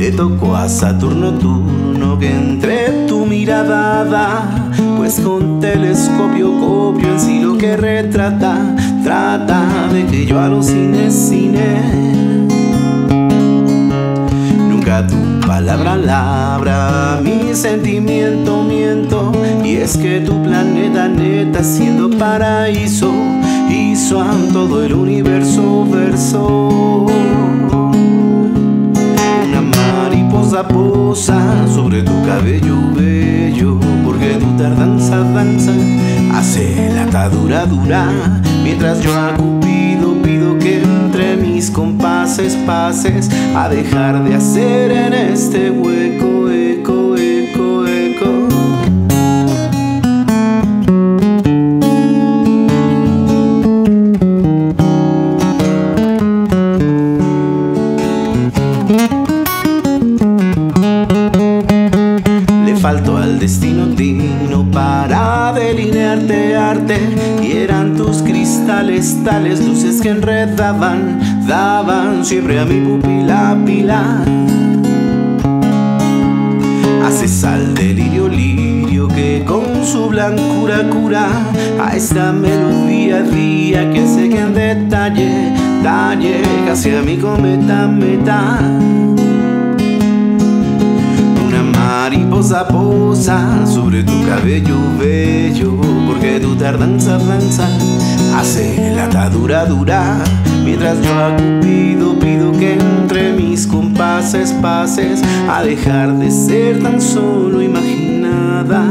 pido a Saturno turno que entre tu mirada da, pues con telescopio copio en sí lo que retrata, trata de que yo alucine cine. Nunca tu palabra labra, mi sentimiento miento, y es que tu planeta neta siendo paraíso hizo a todo el universo verso. Sobre tu cabello bello, porque tu tardanza danza hace la atadura dura, mientras yo a Cupido pido que entre mis compases pases a dejar de hacer en este hueco faltó al destino digno para delinearte arte y eran tus cristales tales luces que enredaban, daban siempre a mi pupila pila. Haces al delirio lirio que con su blancura cura a esta melodía día que sé que en detalle, talle casi a mi cometa meta. Mariposa posa sobre tu cabello bello, porque tu tardanza danza hace la atadura dura. Mientras yo a Cupido pido que entre mis compases pases a dejar de ser tan solo imaginada.